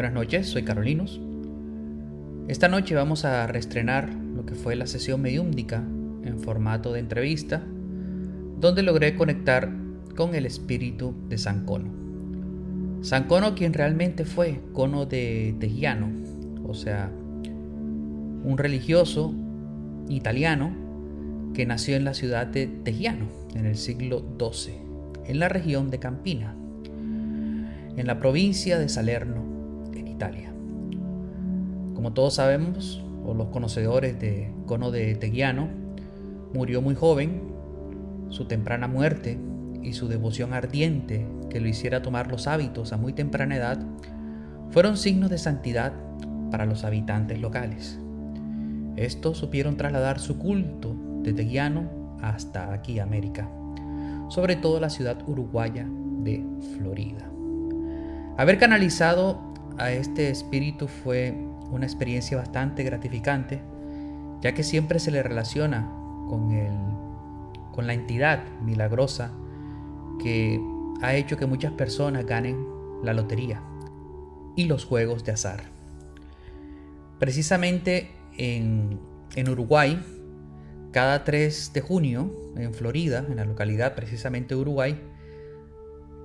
Buenas noches, soy Carolinos. Esta noche vamos a reestrenar lo que fue la sesión mediúmdica en formato de entrevista, donde logré conectar con el espíritu de San Cono. San Cono quien realmente fue cono de Tejiano, o sea, un religioso italiano que nació en la ciudad de Tejiano en el siglo XII, en la región de Campina, en la provincia de Salerno, Italia. Como todos sabemos, o los conocedores de Cono de Teguiano, murió muy joven, su temprana muerte y su devoción ardiente que lo hiciera tomar los hábitos a muy temprana edad fueron signos de santidad para los habitantes locales. Estos supieron trasladar su culto de Teguiano hasta aquí América, sobre todo la ciudad uruguaya de Florida. Haber canalizado a este espíritu fue una experiencia bastante gratificante, ya que siempre se le relaciona con, el, con la entidad milagrosa que ha hecho que muchas personas ganen la lotería y los juegos de azar. Precisamente en, en Uruguay, cada 3 de junio, en Florida, en la localidad precisamente de Uruguay,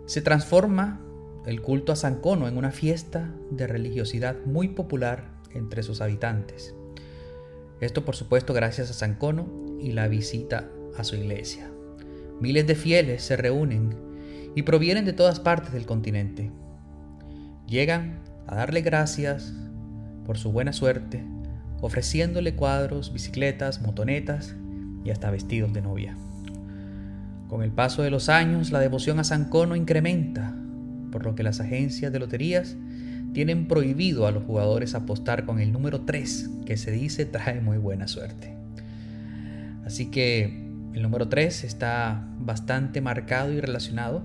se transforma el culto a San Cono en una fiesta de religiosidad muy popular entre sus habitantes. Esto por supuesto gracias a San Cono y la visita a su iglesia. Miles de fieles se reúnen y provienen de todas partes del continente. Llegan a darle gracias por su buena suerte, ofreciéndole cuadros, bicicletas, motonetas y hasta vestidos de novia. Con el paso de los años, la devoción a San Cono incrementa, por lo que las agencias de loterías tienen prohibido a los jugadores apostar con el número 3, que se dice trae muy buena suerte. Así que el número 3 está bastante marcado y relacionado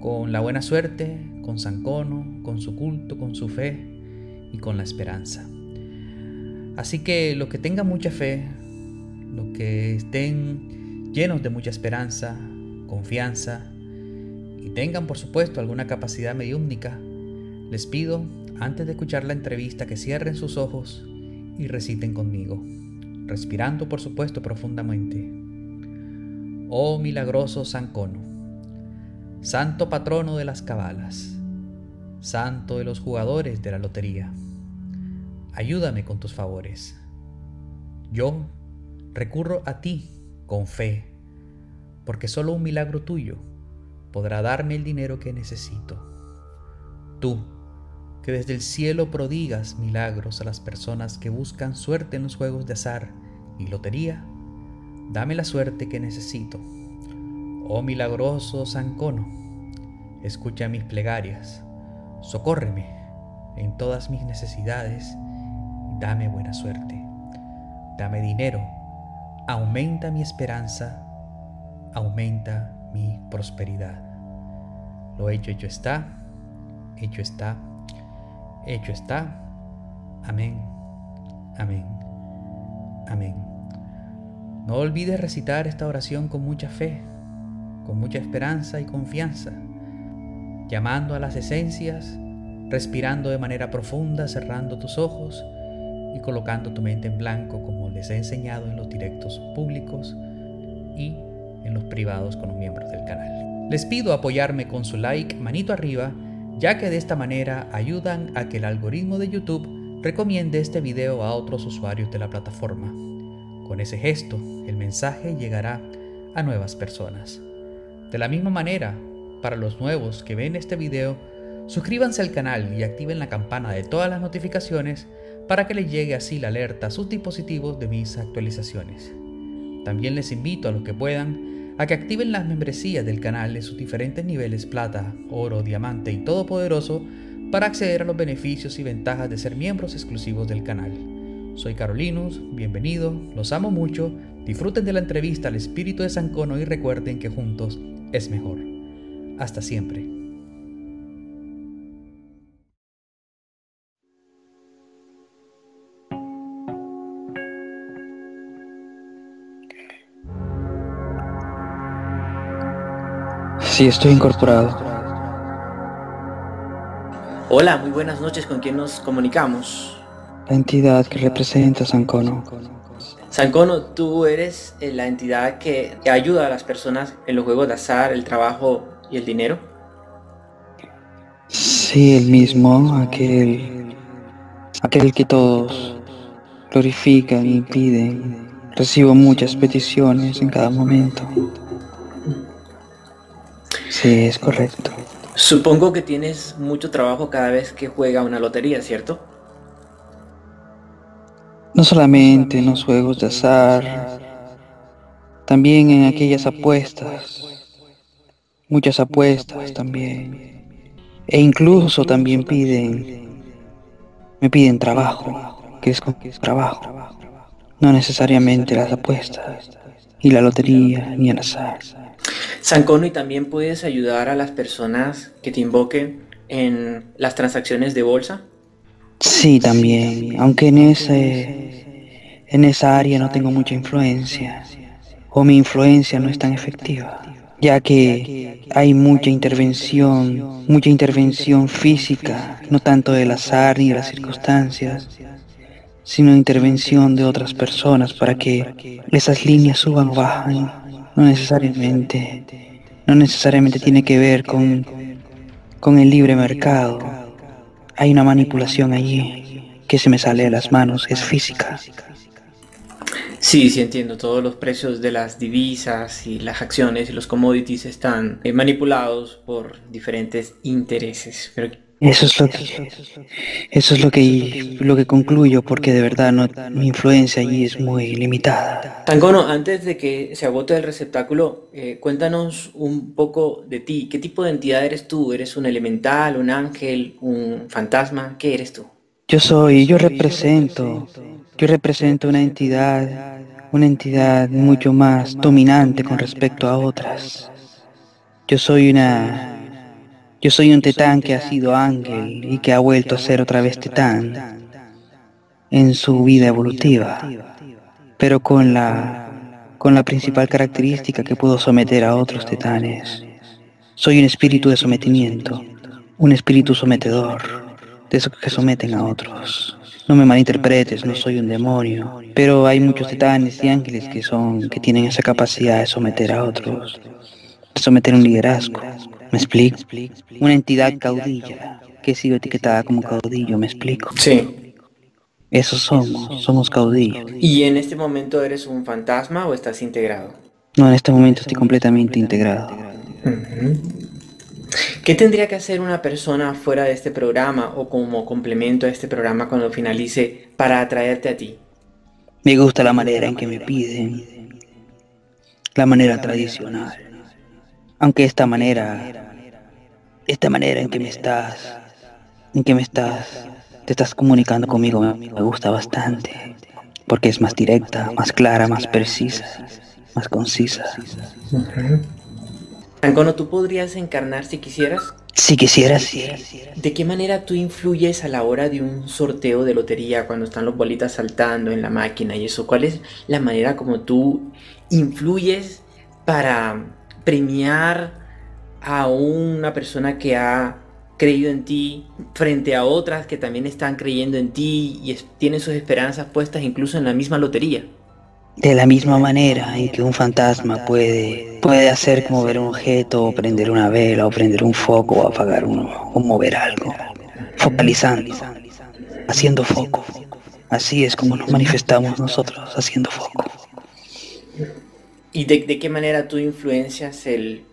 con la buena suerte, con San Cono, con su culto, con su fe y con la esperanza. Así que los que tengan mucha fe, los que estén llenos de mucha esperanza, confianza y tengan por supuesto alguna capacidad mediúmnica, les pido, antes de escuchar la entrevista, que cierren sus ojos y reciten conmigo, respirando por supuesto profundamente. Oh milagroso San Cono, santo patrono de las cabalas, santo de los jugadores de la lotería, ayúdame con tus favores. Yo recurro a ti con fe, porque solo un milagro tuyo podrá darme el dinero que necesito. Tú, que desde el cielo prodigas milagros a las personas que buscan suerte en los juegos de azar y lotería, dame la suerte que necesito. Oh milagroso San Cono, escucha mis plegarias, socórreme en todas mis necesidades dame buena suerte, dame dinero, aumenta mi esperanza, aumenta mi prosperidad. Lo hecho, hecho está, hecho está, hecho está. Amén, amén, amén. No olvides recitar esta oración con mucha fe, con mucha esperanza y confianza, llamando a las esencias, respirando de manera profunda, cerrando tus ojos y colocando tu mente en blanco como les he enseñado en los directos públicos y en los privados con los miembros del canal. Les pido apoyarme con su like, manito arriba, ya que de esta manera ayudan a que el algoritmo de YouTube recomiende este video a otros usuarios de la plataforma. Con ese gesto, el mensaje llegará a nuevas personas. De la misma manera, para los nuevos que ven este video, suscríbanse al canal y activen la campana de todas las notificaciones para que les llegue así la alerta a sus dispositivos de mis actualizaciones. También les invito a los que puedan a que activen las membresías del canal en sus diferentes niveles plata, oro, diamante y todopoderoso para acceder a los beneficios y ventajas de ser miembros exclusivos del canal. Soy Carolinus, bienvenido, los amo mucho, disfruten de la entrevista al espíritu de San Cono y recuerden que juntos es mejor. Hasta siempre. Sí, estoy incorporado. Hola, muy buenas noches. ¿Con quién nos comunicamos? La entidad que representa Sancono. Sancono, tú eres eh, la entidad que ayuda a las personas en los juegos de azar, el trabajo y el dinero. Sí, el mismo, aquel, aquel que todos glorifican y piden. Recibo muchas peticiones en cada momento. Sí, es correcto. Supongo que tienes mucho trabajo cada vez que juega una lotería, ¿cierto? No solamente en los juegos de azar, también en aquellas apuestas, muchas apuestas también. E incluso también piden, me piden trabajo, que es con trabajo, no necesariamente las apuestas, y la lotería, ni el azar. Sancono, y también puedes ayudar a las personas que te invoquen en las transacciones de bolsa. Sí, también, aunque en ese en esa área no tengo mucha influencia o mi influencia no es tan efectiva, ya que hay mucha intervención, mucha intervención física, no tanto del azar ni de las circunstancias, sino intervención de otras personas para que esas líneas suban o bajen no necesariamente, no necesariamente tiene que ver con, con el libre mercado. Hay una manipulación allí que se me sale de las manos, es física. Sí, sí entiendo. Todos los precios de las divisas y las acciones y los commodities están eh, manipulados por diferentes intereses. Pero eso es lo que, eso es lo que, lo que concluyo, porque de verdad no, mi influencia allí es muy limitada. Tangono, antes de que se agote el receptáculo, eh, cuéntanos un poco de ti. ¿Qué tipo de entidad eres tú? ¿Eres un elemental, un ángel, un fantasma? ¿Qué eres tú? Yo soy, yo represento, yo represento una entidad, una entidad mucho más dominante con respecto a otras. Yo soy una yo soy un tetán que ha sido ángel y que ha vuelto a ser otra vez tetán en su vida evolutiva, pero con la, con la principal característica que puedo someter a otros tetanes. Soy un espíritu de sometimiento, un espíritu sometedor, de esos que someten a otros. No me malinterpretes, no soy un demonio, pero hay muchos titanes y ángeles que son, que tienen esa capacidad de someter a otros, de someter un liderazgo, ¿Me explico? Una entidad caudilla que he sido etiquetada como caudillo, ¿me explico? Sí. Eso somos, somos caudillos. ¿Y en este momento eres un fantasma o estás integrado? No, en este momento estoy completamente integrado. ¿Qué tendría que hacer una persona fuera de este programa o como complemento a este programa cuando finalice para atraerte a ti? Me gusta la manera en que me piden, la manera tradicional. Aunque esta manera, esta manera en que me estás, en que me estás, te estás comunicando conmigo me gusta bastante, porque es más directa, más clara, más precisa, más concisa. Ancono, ¿tú podrías encarnar si quisieras? Si quisieras, sí. ¿De qué manera tú influyes a la hora de un sorteo de lotería cuando están los bolitas saltando en la máquina y eso? ¿Cuál es la manera como tú influyes para premiar a una persona que ha creído en ti frente a otras que también están creyendo en ti y tienen sus esperanzas puestas incluso en la misma lotería. De la misma manera en que un fantasma puede, puede hacer mover un objeto, o prender una vela, o prender un foco, o apagar uno, o mover algo, focalizando, haciendo foco. Así es como nos manifestamos nosotros, haciendo foco. ¿Y de, qué manera tú influencias el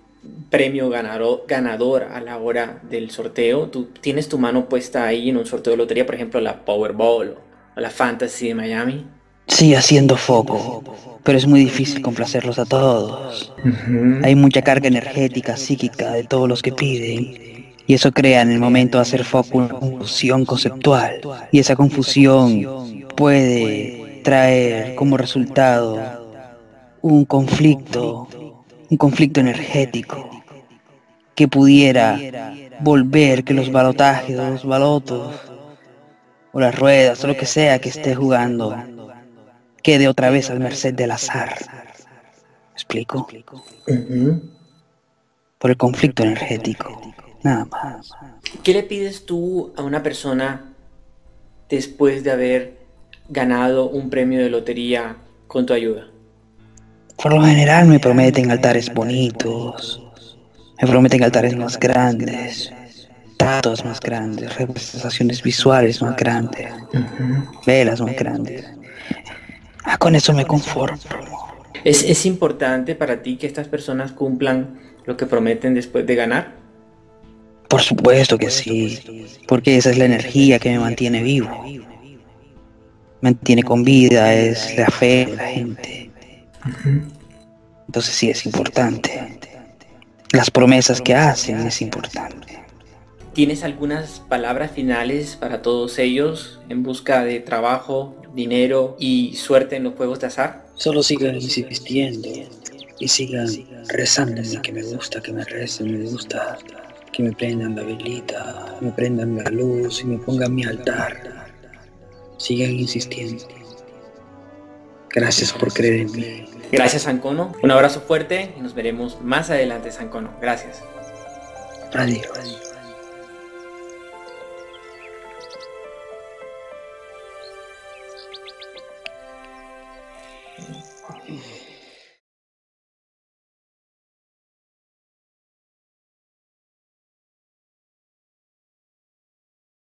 premio ganador, ganador a la hora del sorteo? ¿Tú tienes tu mano puesta ahí en un sorteo de lotería, por ejemplo, la Powerball o la Fantasy de Miami? Sí, haciendo foco, pero es muy difícil complacerlos a todos. Hay mucha carga energética, psíquica de todos los que piden. Y eso crea en el momento de hacer foco una confusión conceptual. Y esa confusión puede traer como resultado un conflicto, un conflicto energético que pudiera volver que los balotajes o los balotos o las ruedas o lo que sea que esté jugando quede otra vez al merced del azar. ¿Me explico? Por el conflicto energético. nada más. ¿Qué le pides tú a una persona después de haber ganado un premio de lotería con tu ayuda? Por lo general me prometen altares bonitos, me prometen altares más grandes, datos más grandes, representaciones visuales más grandes, velas más grandes. Ah, con eso me conformo. ¿Es, ¿Es importante para ti que estas personas cumplan lo que prometen después de ganar? Por supuesto que sí, porque esa es la energía que me mantiene vivo. Mantiene con vida, es la fe de la gente. Entonces sí es importante. Las promesas que hacen es importante. ¿Tienes algunas palabras finales para todos ellos en busca de trabajo, dinero y suerte en los juegos de azar? Solo sigan insistiendo y sigan rezando que me gusta, que me recen, me gusta que me prendan la velita, me prendan la luz y me pongan mi altar. Sigan insistiendo. Gracias por creer en mí. Gracias, Sancono. Un abrazo fuerte y nos veremos más adelante, Sancono. Gracias. Adiós.